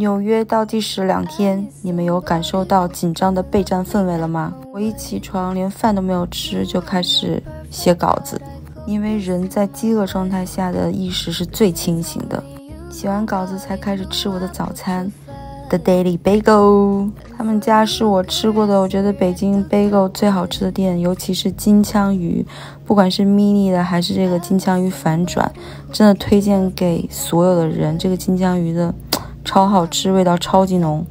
纽约倒计时两天，你们有感受到紧张的备战氛围了吗？我一起床连饭都没有吃就开始写稿子，因为人在饥饿状态下的意识是最清醒的。写完稿子才开始吃我的早餐，The Daily Bagel。他们家是我吃过的，我觉得北京 Bagel 最好吃的店，尤其是金枪鱼，不管是 mini 的还是这个金枪鱼反转，真的推荐给所有的人。这个金枪鱼的超好吃，味道超级浓。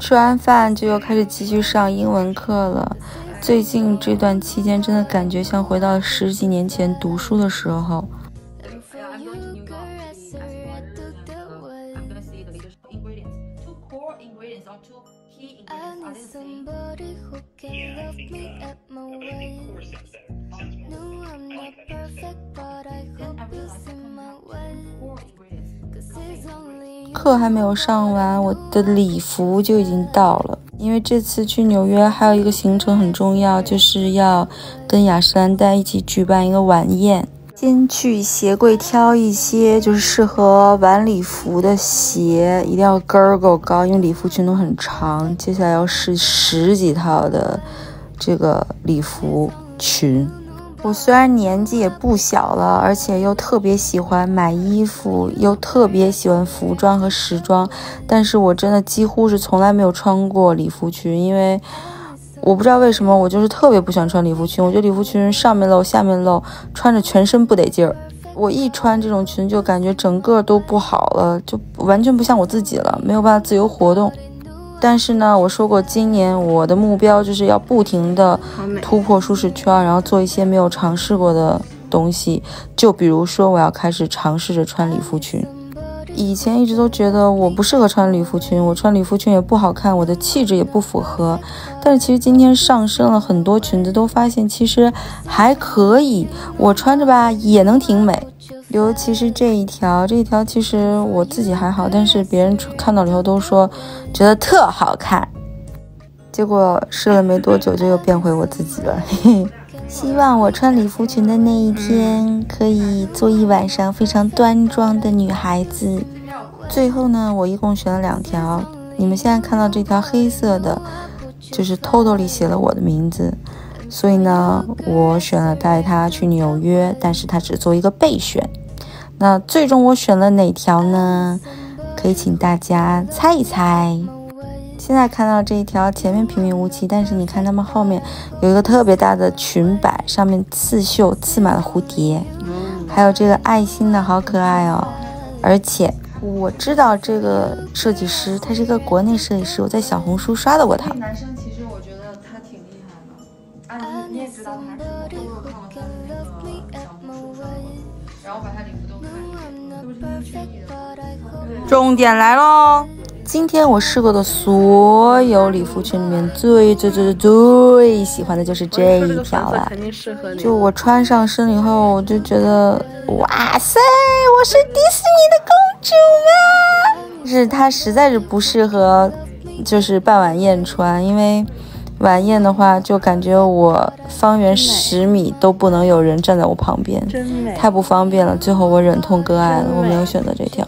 吃完饭就又开始继续上英文课了。最近这段期间，真的感觉像回到十几年前读书的时候。课还没有上完，我的礼服就已经到了。因为这次去纽约还有一个行程很重要，就是要跟雅诗兰黛一起举办一个晚宴。先去鞋柜挑一些就是适合晚礼服的鞋，一定要跟儿够高，因为礼服裙都很长。接下来要试十几套的这个礼服裙。我虽然年纪也不小了，而且又特别喜欢买衣服，又特别喜欢服装和时装，但是我真的几乎是从来没有穿过礼服裙，因为我不知道为什么，我就是特别不喜欢穿礼服裙。我觉得礼服裙上面露，下面露，穿着全身不得劲儿。我一穿这种裙，就感觉整个都不好了，就完全不像我自己了，没有办法自由活动。但是呢，我说过，今年我的目标就是要不停的突破舒适圈，然后做一些没有尝试过的东西。就比如说，我要开始尝试着穿礼服裙。以前一直都觉得我不适合穿礼服裙，我穿礼服裙也不好看，我的气质也不符合。但是其实今天上身了很多裙子，都发现其实还可以，我穿着吧也能挺美。尤其是这一条，这一条其实我自己还好，但是别人看到了以后都说觉得特好看。结果试了没多久，就又变回我自己了。希望我穿礼服裙的那一天，可以做一晚上非常端庄的女孩子。最后呢，我一共选了两条。你们现在看到这条黑色的，就是 Totally 写了我的名字。所以呢，我选了带他去纽约，但是他只做一个备选。那最终我选了哪条呢？可以请大家猜一猜。现在看到这一条前面平平无奇，但是你看它们后面有一个特别大的裙摆，上面刺绣刺满了蝴蝶，还有这个爱心的好可爱哦。而且我知道这个设计师，他是一个国内设计师，我在小红书刷到过他。啊，你也知道他是我有看过他的那个小红书刷过，然后把他礼服都看重点来喽！今天我试过的所有礼服裙里面，最最最最最喜欢的就是这一条了。就我穿上身以后，我就觉得，哇塞，我是迪士尼的公主吗？是它实在是不适合，就是办晚宴穿，因为。晚宴的话，就感觉我方圆十米都不能有人站在我旁边，太不方便了。最后我忍痛割爱了，我没有选择这条。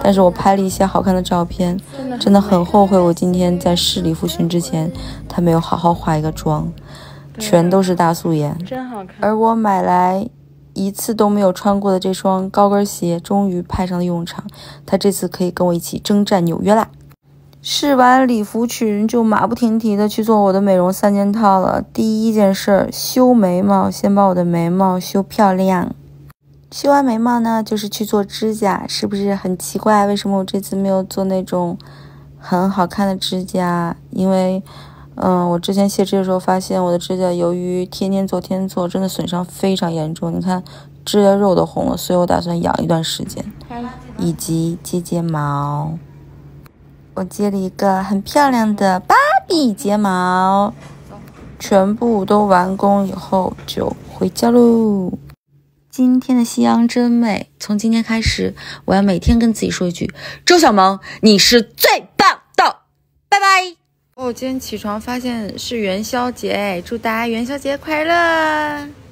但是我拍了一些好看的照片，真的很后悔。我今天在试礼服裙之前，他没有好好化一个妆，全都是大素颜，真好看。而我买来一次都没有穿过的这双高跟鞋，终于派上了用场。他这次可以跟我一起征战纽约啦！试完礼服裙就马不停蹄的去做我的美容三件套了。第一件事，修眉毛，先把我的眉毛修漂亮。修完眉毛呢，就是去做指甲，是不是很奇怪？为什么我这次没有做那种很好看的指甲？因为，嗯，我之前卸指甲的时候发现我的指甲由于天天做天天做，真的损伤非常严重。你看指甲肉都红了，所以我打算养一段时间，以及接睫毛。我接了一个很漂亮的芭比睫毛，全部都完工以后就回家喽。今天的夕阳真美，从今天开始，我要每天跟自己说一句：“周小萌，你是最棒的。”拜拜。我今天起床发现是元宵节，祝大家元宵节快乐。